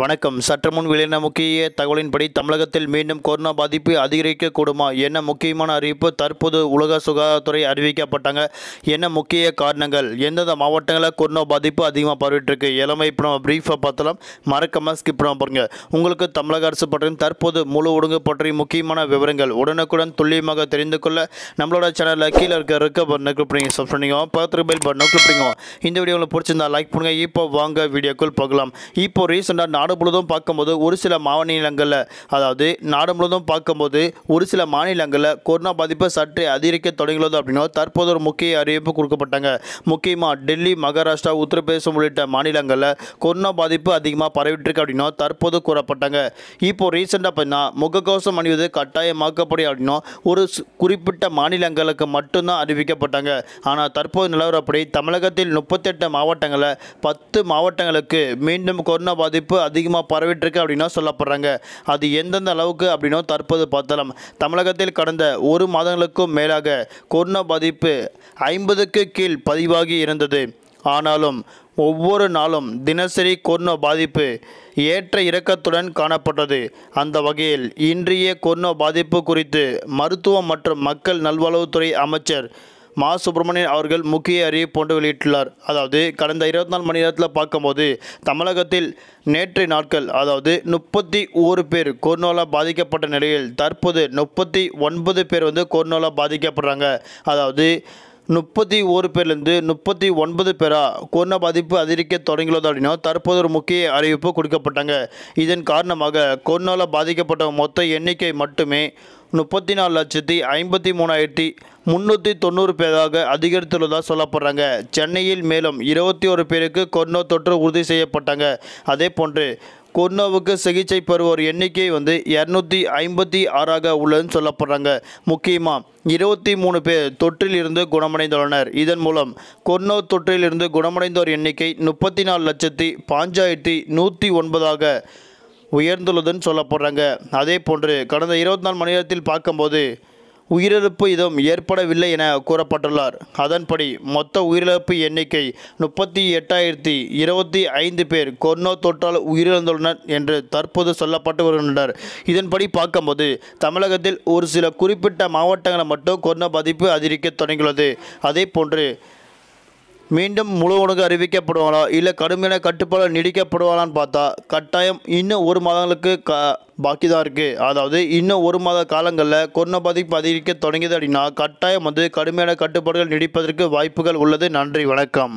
வணக்கம். சற்று முன் வெளியான முக்கிய தகவலின்படி தமிழகத்தில் மீண்டும் கொரோனா பாதிப்பு அதிகரிக்கக்கூடுமா என்ன முக்கியமான அறிவிப்பு தற்போது உலக சுகாதாரத்துறை அறிவிக்கப்பட்டாங்க. என்ன முக்கிய காரணங்கள்? எந்தெந்த மாவட்டங்களில் கொரோனா பாதிப்பு அதிகமாக பரவிட்டுருக்கு? இளமை எல்லாமே இப்போ நம்ம ப்ரீஃபாக பார்த்தலாம் மறக்காமல் ஸ்கிப் பண்ண பாருங்கள் உங்களுக்கு தமிழக அரசு பற்றியும் தற்போது முழு ஒடுங்கு பற்றி முக்கியமான விவரங்கள் உடனுக்குடன் துல்லியமாக தெரிந்து கொள்ள நம்மளோட சேனலில் கீழே இருக்க இருக்க பட்டனை கிளிக் பண்ணி சப்ஸ்கிரைப் பண்ணிக்கோ பக்கத்து பெல் பட்டனை கிளிக் பண்ணிக்கோ இந்த வீடியோ உங்களுக்கு பிடிச்சிருந்தா லைக் பண்ணுங்க. இப்போ வாங்க வீடியோக்குள் பார்க்கலாம் இப்போ ரீசெண்டாக நாடு முழுவதும் பார்க்கும்போது ஒரு சில மாநிலங்களில் அதாவது நாடு முழுவதும் பார்க்கும்போது ஒரு சில மாநிலங்களில் கொரோனா பாதிப்பு சற்று அதிகரிக்க தொடங்கியுள்ளது அப்படின்னா தற்போது ஒரு முக்கிய அறிவிப்பு கொடுக்கப்பட்டாங்க. முக்கியமாக டெல்லி மகாராஷ்டிரா உத்தரப்பிரதேசம் உள்ளிட்ட மாநிலங்களில் கொரோனா பாதிப்பு அதிகமாக பரவிட்டிருக்கு அப்படின்னா தற்போது கூறப்பட்டாங்க. இப்போ ரீசெண்டாக பார்த்தீங்கன்னா முகக்கவசம் அணிவது கட்டாயமாக்கப்படும் அப்படின்னா ஒரு குறிப்பிட்ட மாநிலங்களுக்கு மட்டும்தான் அறிவிக்கப்பட்டாங்க. ஆனால் தற்போது நிலவரப்படி தமிழகத்தில் முப்பத்தெட்டு மாவட்டங்களில் பத்து மாவட்டங்களுக்கு மீண்டும் கொரோனா பாதிப்பு அதிகமாக பரவிட்டிருக்கு அப்படின்னா சொல்லப்படுறாங்க. அது எந்தெந்த அளவுக்கு அப்படின்னோ தற்போது பார்த்தலாம். தமிழகத்தில் கடந்த ஒரு மாதங்களுக்கும் மேலாக கொரோனா பாதிப்பு ஐம்பதுக்கு கீழ் பதிவாகி இருந்தது. ஆனாலும் ஒவ்வொரு நாளும் தினசரி கொரோனா பாதிப்பு ஏற்ற இறக்கத்துடன் காணப்பட்டது. அந்த வகையில் இன்றைய கொரோனா பாதிப்பு குறித்து மருத்துவம் மற்றும் மக்கள் நல்வாழ்வுத்துறை அமைச்சர் மா சுப்பிரமணியன் அவர்கள் முக்கிய அறிவிப்பு ஒன்று வெளியிட்டுள்ளார். அதாவது கடந்த இருபத்தி நாலு மணி நேரத்தில் பார்க்கும்போது தமிழகத்தில் நேற்று நாட்கள் அதாவது முப்பத்தி ஓரு பேர் கொரோனாவில் பாதிக்கப்பட்ட நிலையில் தற்போது முப்பத்தி ஒன்பது பேர் வந்து கொரோனாவில் பாதிக்கப்படுறாங்க. அதாவது முப்பத்தி ஓரு பேர்லேருந்து முப்பத்தி ஒன்பது பேரா கொரோனா பாதிப்பு அதிகரிக்க தொடங்கியுள்ளது அப்படின்னா தற்போது ஒரு முக்கிய அறிவிப்பு கொடுக்கப்பட்டாங்க. இதன் காரணமாக கொரோனாவில் பாதிக்கப்பட்ட மொத்த எண்ணிக்கை மட்டுமே முப்பத்தி நாலு லட்சத்தி ஐம்பத்தி மூணாயிரத்தி முந்நூற்றி தொண்ணூறு பேராக அதிகரித்துள்ளதாக சொல்லப்படுறாங்க. சென்னையில் மேலும் இருபத்தி ஒரு பேருக்கு கொரோனா தொற்று உறுதி செய்யப்பட்டாங்க. அதே போன்று கொரோனாவுக்கு சிகிச்சை பெறுவோர் எண்ணிக்கை வந்து இரநூத்தி ஐம்பத்தி ஆறாக உள்ளதுன்னு சொல்லப்படுறாங்க. முக்கியமாக இருபத்தி மூணு பேர் தொற்றில் இருந்து குணமடைந்துள்ளனர். இதன் மூலம் கொரோனா தொற்றிலிருந்து குணமடைந்தோர் எண்ணிக்கை முப்பத்தி நாலு லட்சத்தி பாஞ்சாயிரத்தி நூற்றி ஒன்பதாக உயர்ந்துள்ளதுன்னு சொல்லப்படுறாங்க. அதே போன்று கடந்த இருபத்தி நாலு மணி நேரத்தில் பார்க்கும்போது உயிரிழப்பு எதுவும் ஏற்படவில்லை என கூறப்பட்டுள்ளார். அதன்படி மொத்த உயிரிழப்பு எண்ணிக்கை முப்பத்தி எட்டாயிரத்தி இருபத்தி ஐந்து பேர் கொரோனா தொற்றால் உயிரிழந்துள்ளனர் என்று தற்போது சொல்லப்பட்டு வருகின்றனர். இதன்படி பார்க்கும்போது தமிழகத்தில் ஒரு சில குறிப்பிட்ட மாவட்டங்களில் மட்டும் கொரோனா பாதிப்பு அதிகரிக்க தொடங்கியுள்ளது. அதே போன்று மீண்டும் முழு உணவு அறிவிக்கப்படுவாங்களா இல்லை கடுமையான கட்டுப்பாடு நீடிக்கப்படுவாங்களான்னு பார்த்தா கட்டாயம் இன்னும் ஒரு மாதங்களுக்கு க பாக்கி தான் இருக்குது அதாவது இன்னும் ஒரு மாத காலங்களில் கொரோனா பாதிப்பு அதிகரிக்க தொடங்கியது அப்படின்னா கட்டாயம் வந்து கடுமையான கட்டுப்பாடுகள் நீடிப்பதற்கு வாய்ப்புகள் உள்ளது. நன்றி வணக்கம்.